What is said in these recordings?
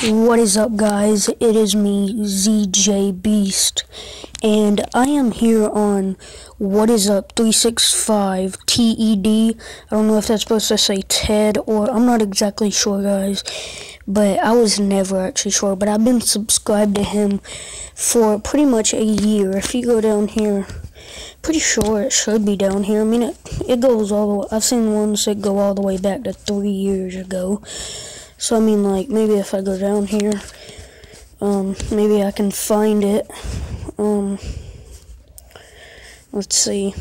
What is up, guys? It is me, ZJ Beast, and I am here on Whatisup365 TED. I don't know if that's supposed to say TED or I'm not exactly sure, guys, but I was never actually sure. But I've been subscribed to him for pretty much a year. If you go down here, pretty sure it should be down here. I mean, it, it goes all the way. I've seen ones that go all the way back to three years ago. So I mean, like maybe if I go down here, um, maybe I can find it. Um, let's see.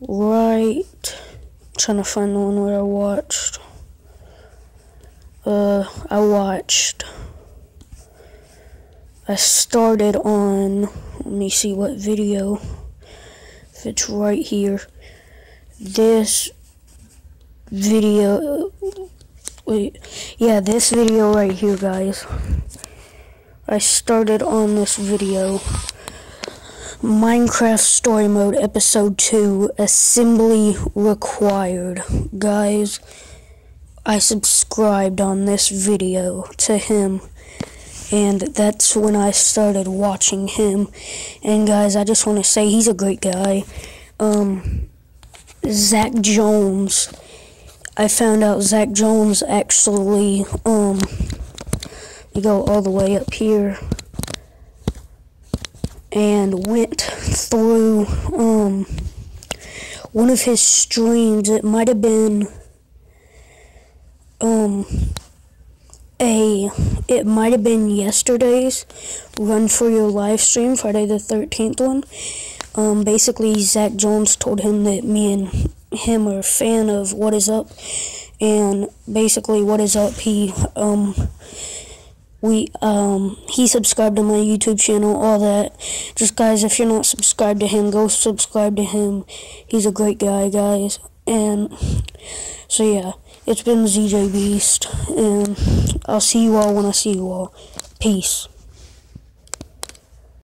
Right, I'm trying to find the one where I watched. Uh, I watched. I started on. Let me see what video. If it's right here. This video Wait, yeah, this video right here, guys. I started on this video. Minecraft Story Mode Episode 2 Assembly Required. Guys, I subscribed on this video to him. And that's when I started watching him. And guys, I just want to say he's a great guy. Um, Zach Jones I found out Zach Jones actually, um, you go all the way up here and went through, um, one of his streams. It might have been, um, a, it might have been yesterday's Run for Your live stream, Friday the 13th one. Um, basically, Zach Jones told him that me and him are a fan of What Is Up, and basically, What Is Up, he, um, we, um, he subscribed to my YouTube channel, all that. Just, guys, if you're not subscribed to him, go subscribe to him. He's a great guy, guys. And, so yeah, it's been ZJ Beast, and I'll see you all when I see you all. Peace.